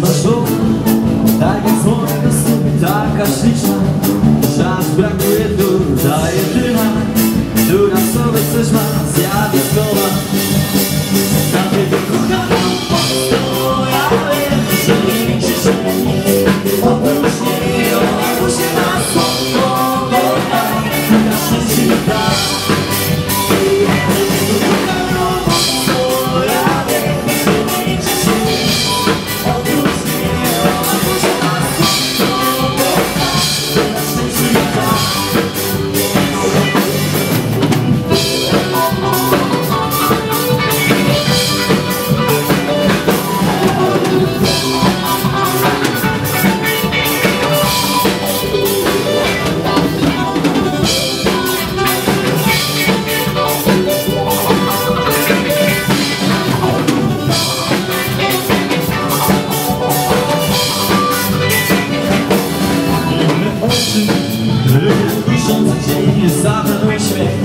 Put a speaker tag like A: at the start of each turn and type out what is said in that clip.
A: Masz dom, tak jak słońce snu, taka śliczna Czas just reach me.